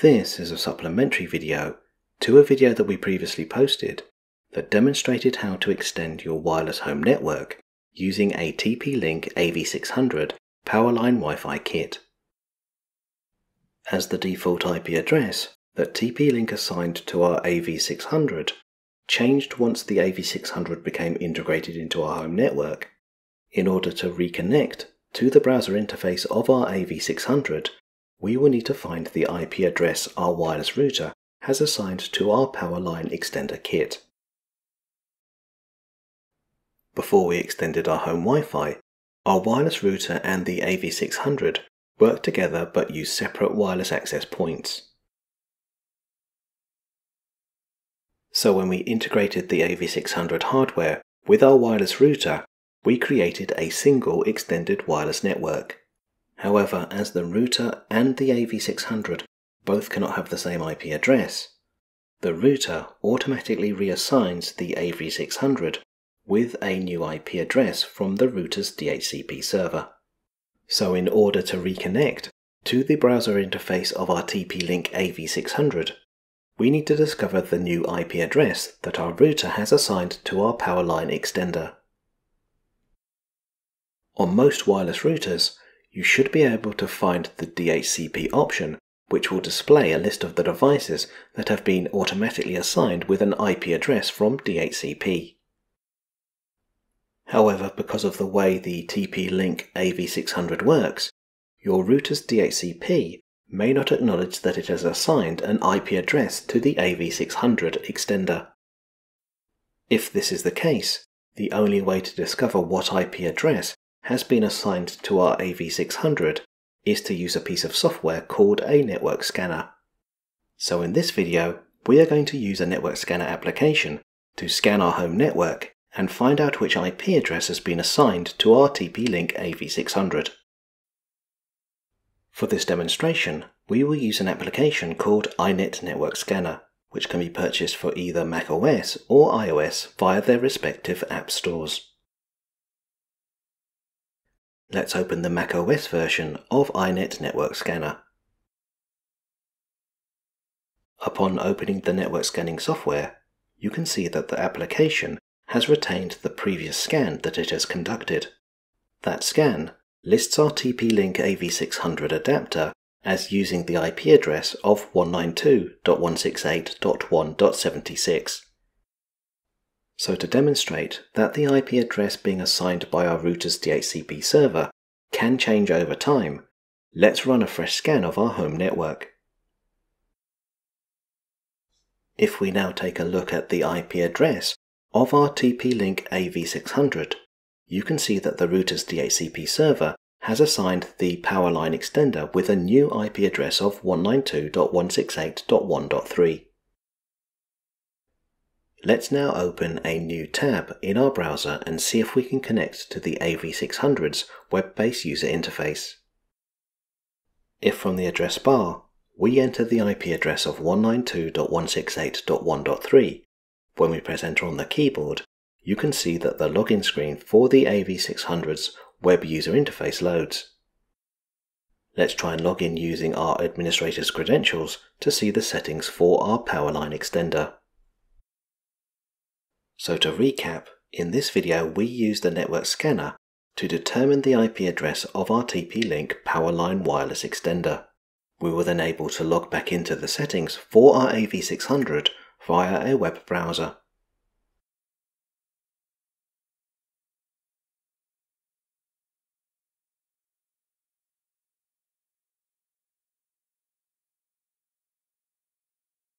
This is a supplementary video to a video that we previously posted that demonstrated how to extend your wireless home network using a TP-Link AV600 Powerline Wi-Fi kit. As the default IP address that TP-Link assigned to our AV600 changed once the AV600 became integrated into our home network, in order to reconnect to the browser interface of our AV600, we will need to find the IP address our wireless router has assigned to our Powerline extender kit. Before we extended our home Wi-Fi, our wireless router and the AV600 worked together but used separate wireless access points. So when we integrated the AV600 hardware with our wireless router, we created a single extended wireless network. However, as the router and the AV600 both cannot have the same IP address, the router automatically reassigns the AV600 with a new IP address from the router's DHCP server. So in order to reconnect to the browser interface of our TP-Link AV600, we need to discover the new IP address that our router has assigned to our Powerline extender. On most wireless routers, you should be able to find the DHCP option, which will display a list of the devices that have been automatically assigned with an IP address from DHCP. However, because of the way the TP-Link AV600 works, your router's DHCP may not acknowledge that it has assigned an IP address to the AV600 extender. If this is the case, the only way to discover what IP address has been assigned to our AV600 is to use a piece of software called a network scanner. So in this video, we are going to use a network scanner application to scan our home network and find out which IP address has been assigned to our TP-Link AV600. For this demonstration, we will use an application called iNet Network Scanner, which can be purchased for either macOS or iOS via their respective app stores. Let's open the macOS version of iNet Network Scanner. Upon opening the network scanning software, you can see that the application has retained the previous scan that it has conducted. That scan lists our TP-Link AV600 adapter as using the IP address of 192.168.1.76. So to demonstrate that the IP address being assigned by our router's DHCP server can change over time, let's run a fresh scan of our home network. If we now take a look at the IP address of our TP-Link AV600, you can see that the router's DHCP server has assigned the Powerline extender with a new IP address of 192.168.1.3. Let's now open a new tab in our browser and see if we can connect to the AV600's web-based user interface. If from the address bar, we enter the IP address of 192.168.1.3, when we press enter on the keyboard, you can see that the login screen for the AV600's web user interface loads. Let's try and log in using our administrator's credentials to see the settings for our Powerline extender. So to recap, in this video we used the network scanner to determine the IP address of our TP-Link Powerline wireless extender. We were then able to log back into the settings for our AV600 via a web browser.